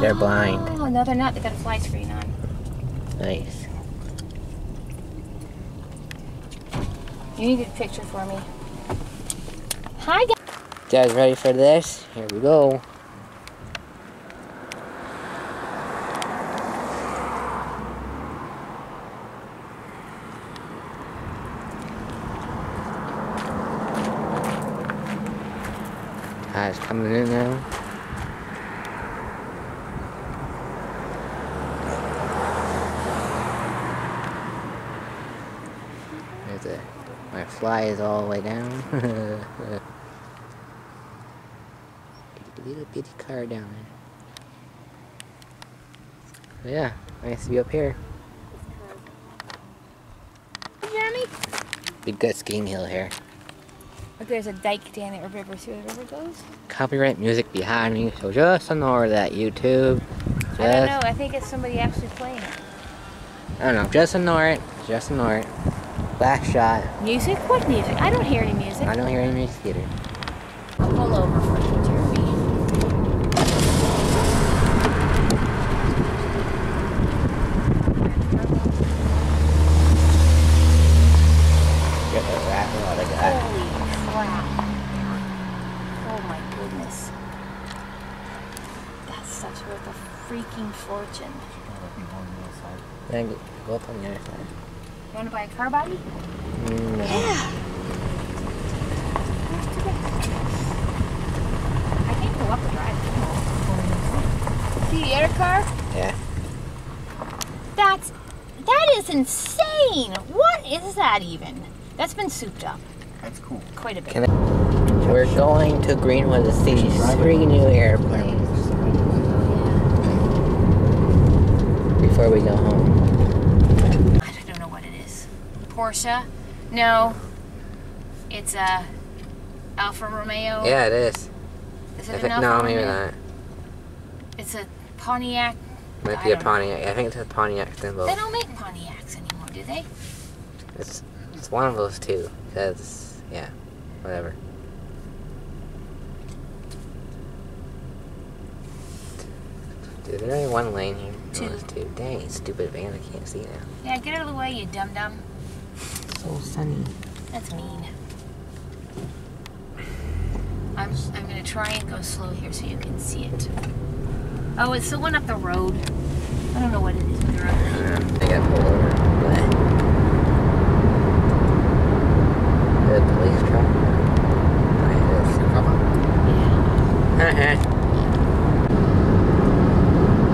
They're blind. Oh, no, they're not. They got a fly screen on. Nice. You need a picture for me. Hi, guys. Guys ready for this? Here we go. Guys coming in now. There's a is all the way down. little bitty car down there. Yeah, nice to be up here. Jeremy? Big good skiing hill here. Look, there's a dike down at river. See where the river goes? Copyright music behind me, so just ignore that YouTube. Just, I don't know. I think it's somebody actually playing it. I don't know, just ignore it. Just ignore it. Back shot. Music? What music? I don't hear any music. I don't hear any music either. I'll pull over for you. Get the rat out of that. Holy crap. Oh my goodness. That's such worth a freaking fortune. Then go up on the other side. You want to buy a car body? Mm, no. Yeah. I can't go up the drive. See the other car? Yeah. That's that is insane. What is that even? That's been souped up That's cool. quite a bit. Can I, we're going to Greenwood to see three new airplanes before we go home. I don't know what it is. Porsche? No. It's uh, a Alfa Romeo. Yeah, it is. Is I it an think, Alfa no, maybe not. It's a Pontiac. Might be a don't know. Pontiac. I think it's a Pontiac symbol. They don't make Pontiacs anymore, do they? It's it's one of those two. Because yeah, whatever. Dude, there's only one lane here. Two. Oh, two. Dang, stupid van! I can't see now. Yeah, get out of the way, you dum dum. So sunny. That's mean. I'm I'm gonna try and go slow here so you can see it. Oh, it's the one up the road. I don't know what it is with the road. Um, I got pulled over. Bleh. The police truck. Oh, yeah, it is. Yeah.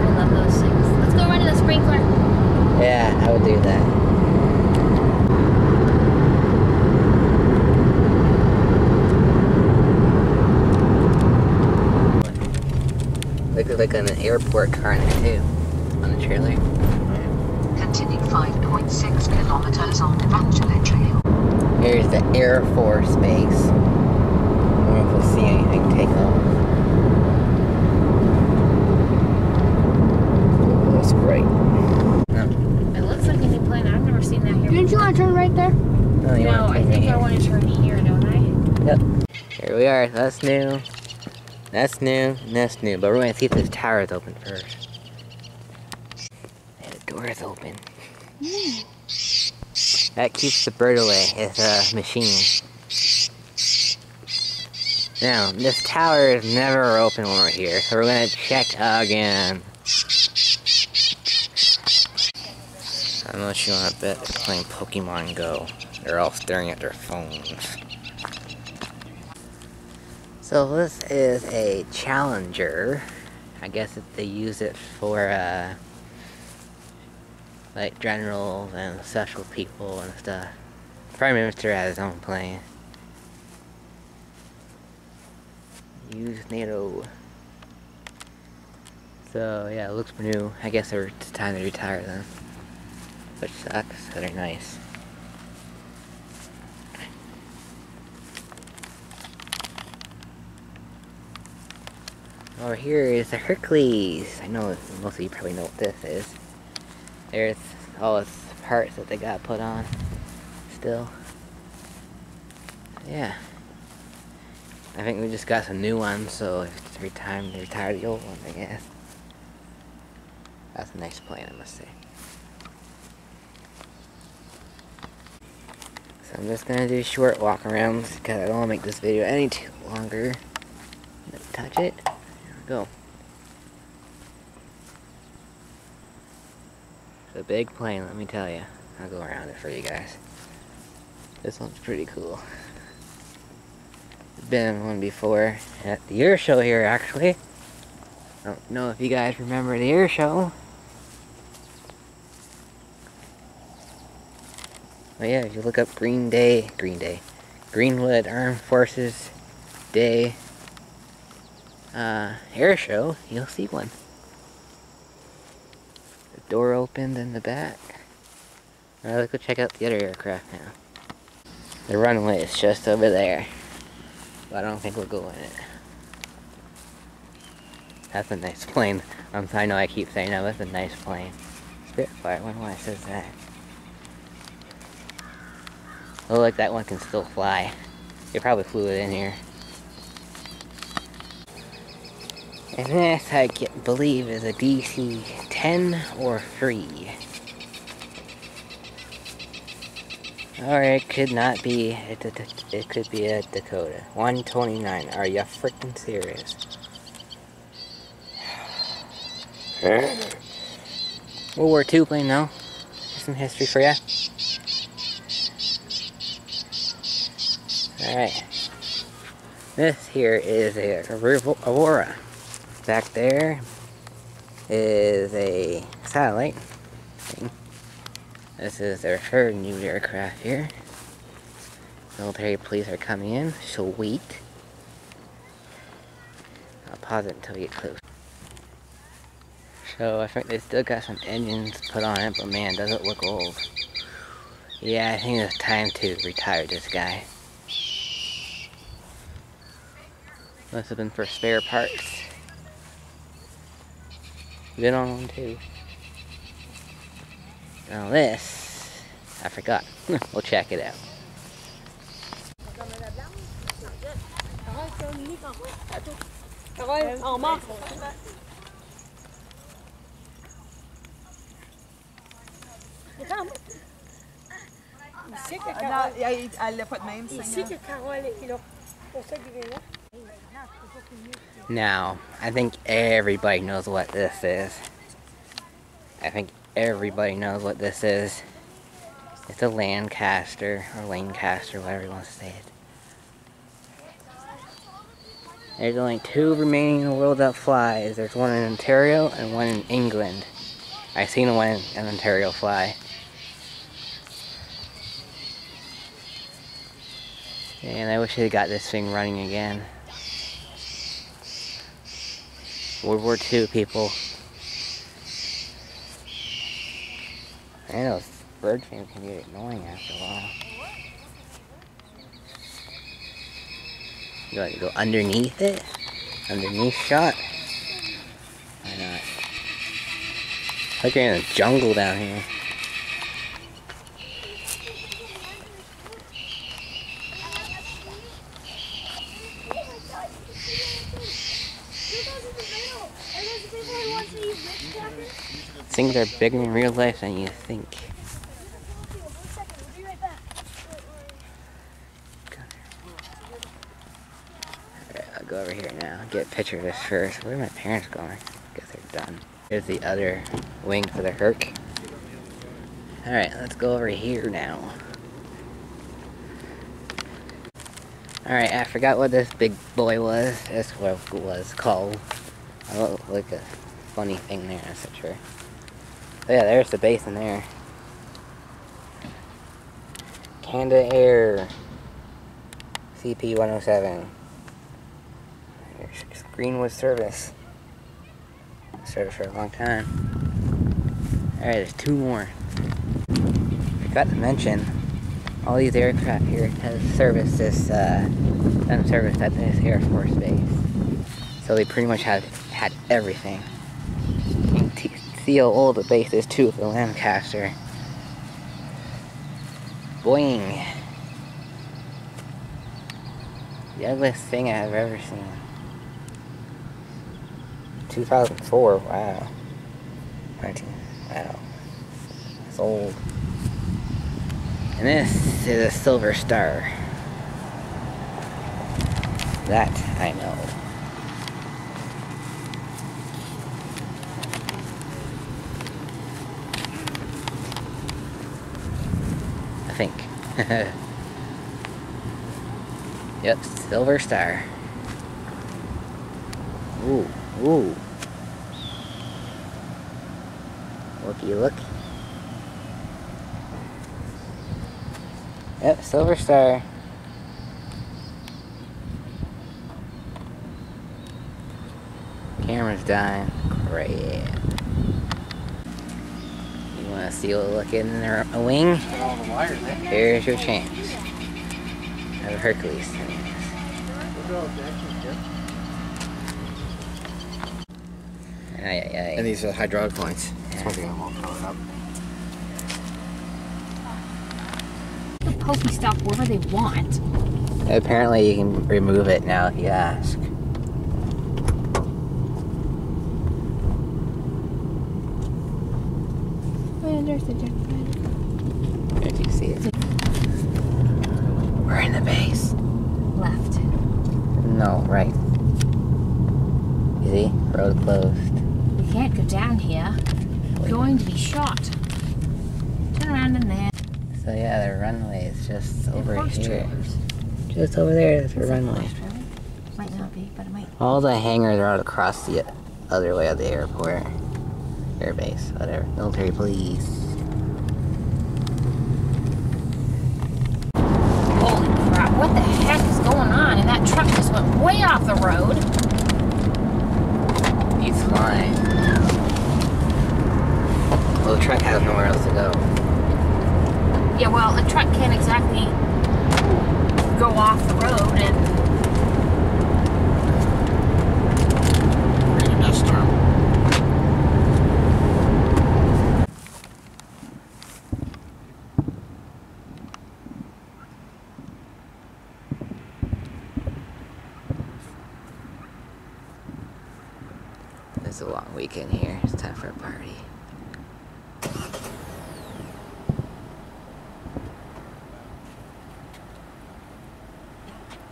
I love those things. Let's go run to the sprinkler. yeah, I would do that. Looks like an airport car in there too, on the trailer. Continue 5.6 kilometers on Evangeline Trail. Here's the Air Force Base. I wonder if we'll see anything take off. Oh, that's great. No, It looks like a new plane. I've never seen that here. Didn't you want to turn right there? no, you no, want to I think right I want to turn here, don't I? Yep. Here we are. That's new. That's new. That's new. But we're to see if this tower is open first. The door is open. That keeps the bird away. It's a uh, machine. Now, this tower is never open when we're here, so we're gonna check again. Unless you want to bet playing Pokemon Go. They're all staring at their phones. So this is a Challenger. I guess they use it for uh, like generals and special people and stuff. Prime Minister has his own plane. Use NATO. So yeah, it looks new. I guess it's time to retire them. Which sucks, but they're nice. Over here is the Hercules. I know most of you probably know what this is. There's all its parts that they got put on still. Yeah. I think we just got some new ones, so it's time to retire the old ones, I guess. That's a nice plane, I must say. So I'm just gonna do short walk arounds because I don't want to make this video any too longer. Touch it. Go. It's a big plane, let me tell you. I'll go around it for you guys. This one's pretty cool. Been one before at the air show here, actually. I don't know if you guys remember the air show. But yeah, if you look up Green Day, Green Day, Greenwood Armed Forces Day uh, air show, you'll see one. The door opened in the back. Alright, let's go check out the other aircraft now. The runway is just over there. But I don't think we'll go in it. That's a nice plane. Um, I know I keep saying that, that's a nice plane. Spitfire, I wonder why it says that. Oh, like that one can still fly. They probably flew it in here. And this, I get, believe, is a DC-10 or 3. Or it could not be, it, it, it could be a Dakota. 129, are you freaking serious? World War II plane, no? Some history for ya. Alright. This here is a Aurora. Back there is a satellite thing. This is their third new aircraft here. Military police are coming in. Sweet. I'll pause it until we get close. So I think they still got some engines put on it, but man, does it look old. Yeah, I think it's time to retire this guy. Must have been for spare parts. Been on one too. Now this, I forgot. we'll check it out. Là, elle, elle l'a pas de même, Ici que Carole est là. Pour ça qu'il est là. Now, I think everybody knows what this is. I think everybody knows what this is. It's a Lancaster, or Lancaster, whatever you want to say it. There's only two remaining in the world that flies. There's one in Ontario and one in England. I've seen one in Ontario fly. And I wish they got this thing running again. World War II people. I know bird fans can get annoying after a while. You want to go underneath it? Underneath shot? Why not? Like you're in a jungle down here. Things are bigger in real life than you think. I'll go over here now. Get a picture of this first. Where are my parents going? Guess they're done. Here's the other wing for the Herc. Alright, let's go over here now. Alright, I forgot what this big boy was. That's what was called. I look like a funny thing there, that's not sure. Yeah, there's the basin there. Canadair CP-107. There's Greenwood Service. Service for a long time. Alright, there's two more. Forgot to mention, all these aircraft here has service this, uh, done service at this Air Force base. So they pretty much had had everything. How old the base is too for the Lancaster. Boing. The ugliest thing I've ever seen. 2004, wow. 19. Wow. It's old. And this is a silver star. That I know. I think. yep, silver star. Ooh, ooh. Looky look. Yep, silver star. Camera's dying. Great. You want to see a look in a wing? all the wires there. Here's your chance. Of a Hercules. Ay, ay, ay. And these are hydraulic lines. That's one thing I won't cover up. The pokey stop wherever they want. Apparently you can remove it now if you ask. Where do you see it? We're in the base. Left. No, right. You see? Road closed. We can't go down here. We're going to be shot. Turn around in there. So yeah, the runway is just over here. trailers. Just over there is the Is runway. Might not be, but it might. All the hangars are out across the other way of the airport. Air base, whatever. Military police. Holy crap, what the heck is going on? And that truck just went way off the road. He's flying. Well, the truck has nowhere else to go. Yeah, well, a truck can't exactly go off the road and Bring a dust storm. It's a long weekend here. It's time for a party. I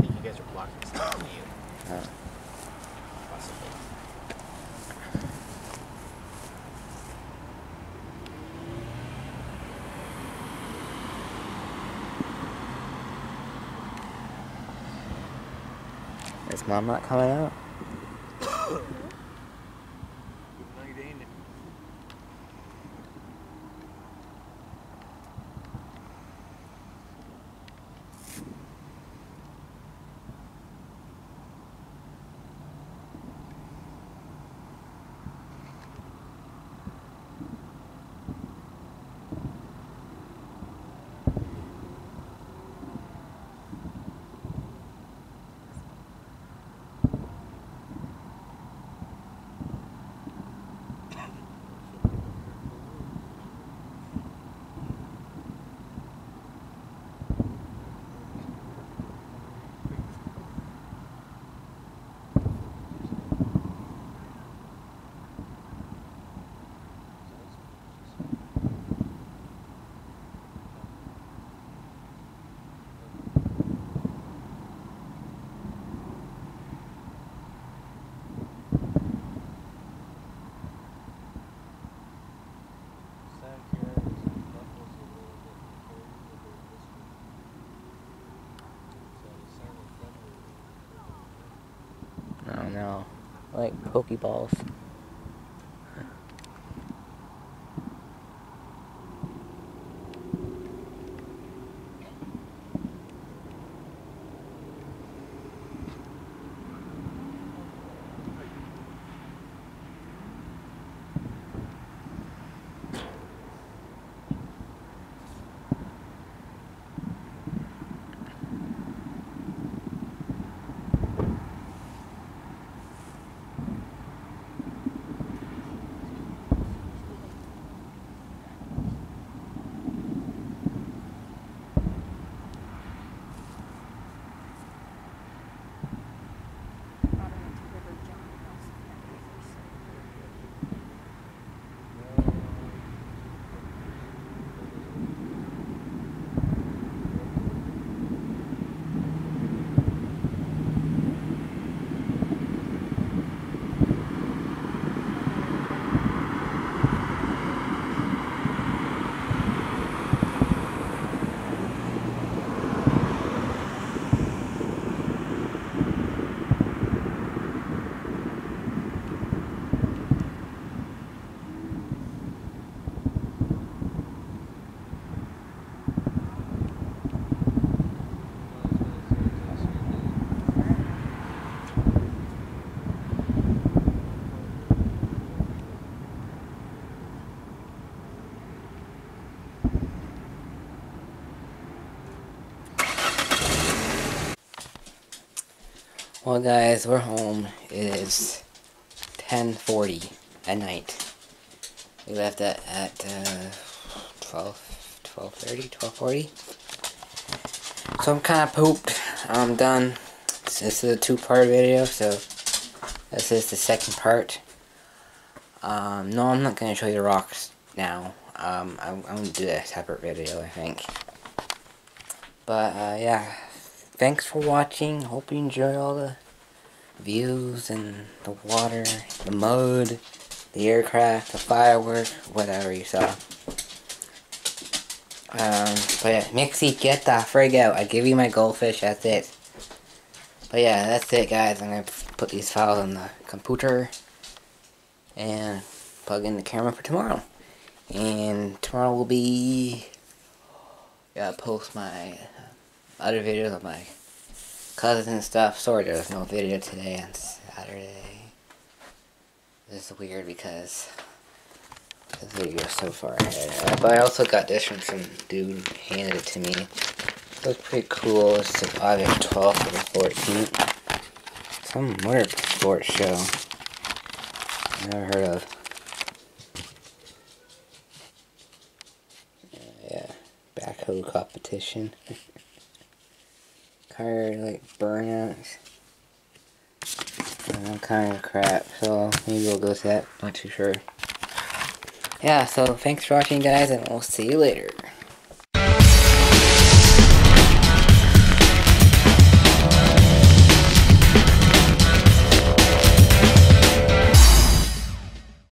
think you guys are blocking stuff from you. Oh. Possibly. Is mom not coming out? Like Pokeballs. Well, guys, we're home. It is 10:40 at night. We left at at uh, 12, 12:30, 12:40. So I'm kind of pooped. I'm done. This is a two-part video, so this is the second part. Um, no, I'm not gonna show you the rocks now. Um, I'm, I'm gonna do a separate video, I think. But uh, yeah, thanks for watching. Hope you enjoy all the views and the water, the mud, the aircraft, the fireworks, whatever you saw. Um, but yeah, Mixie, get the frig out. I give you my goldfish, that's it. But yeah, that's it guys. I'm gonna put these files on the computer and plug in the camera for tomorrow. And tomorrow will be, yeah, post my other videos of my cousins and stuff. Sorry there's no video today on Saturday. This is weird because the video so far ahead. But I also got this from some dude handed it to me. It looks pretty cool. It's like August 12th or 14th. Some motor sports show. Never heard of. Yeah, backhoe competition. Like burnouts. And that kind of crap. So maybe we'll go to that. Not too sure. Yeah, so thanks for watching guys and we'll see you later.